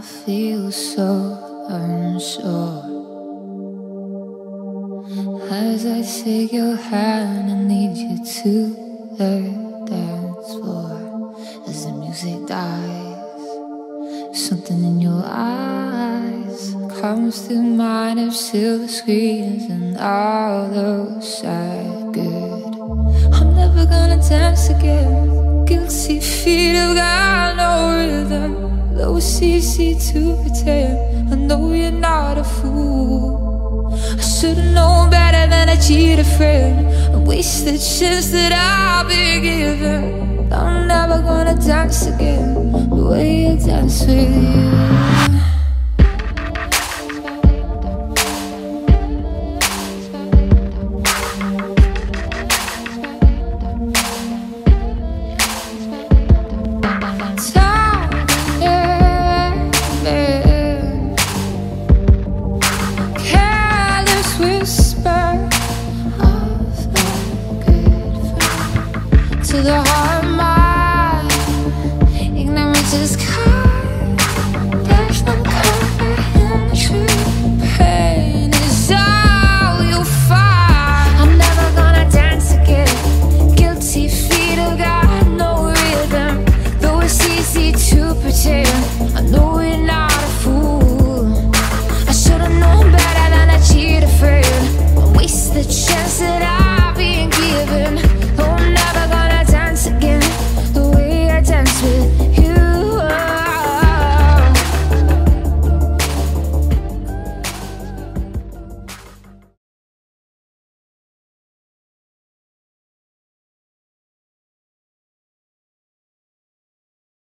feel so unsure. As I take your hand, I need you to the dance floor. As the music dies, something in your eyes comes to mind of silver screens and all those sad good. I'm never gonna dance again. Guilty feet of got easy to pretend, I know you're not a fool. I should've known better than a friend. I waste the chance that I'll be given. I'm never gonna dance again the way I dance with you. Whisper of a good friend to the heart.